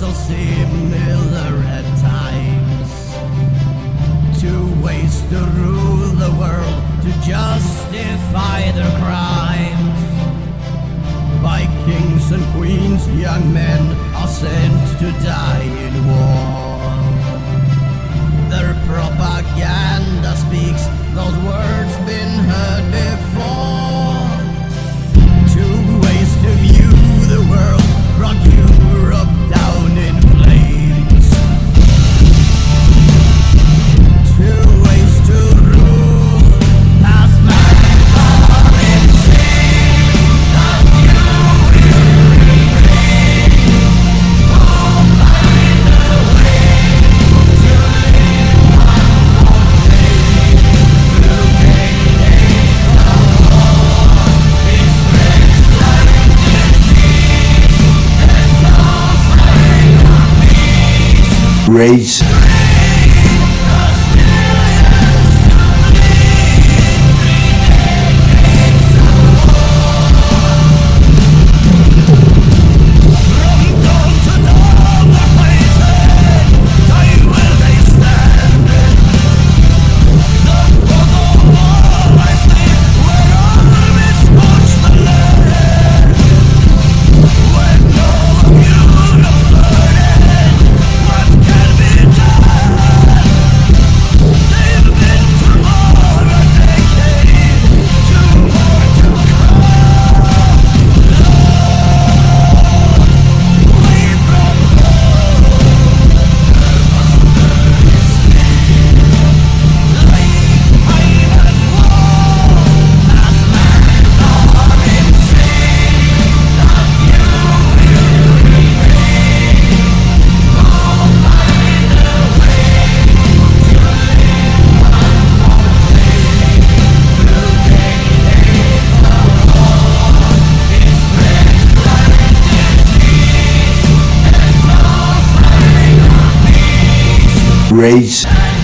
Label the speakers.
Speaker 1: so similar at times. Two ways to rule the world, to justify their crimes. By kings and queens, young men are sent to die in war.
Speaker 2: Rage. race.